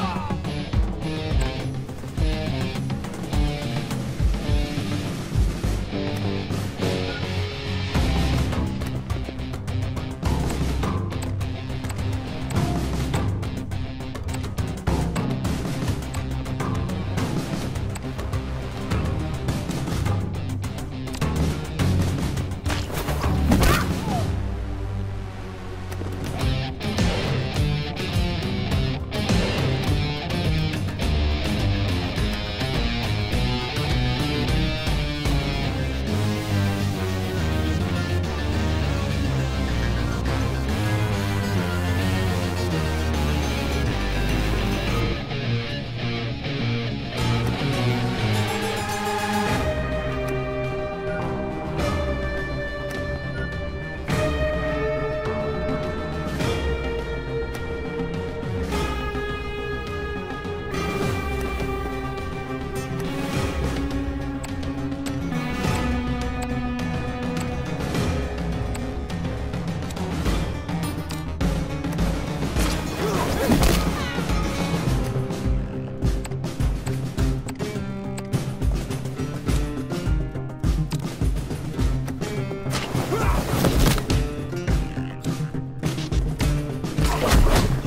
Ah!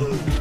Boom.